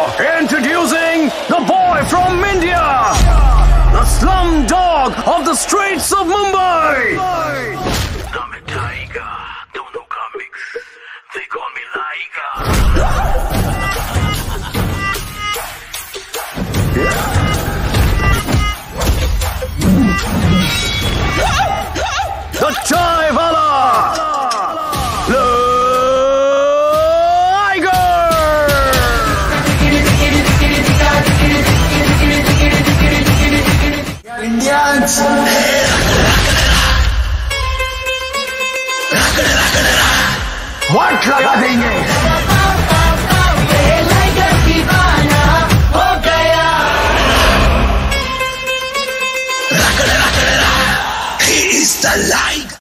Introducing the boy from India, the slum dog of the streets of Mumbai. I'm Indians. What लगा देंगे He is the lion.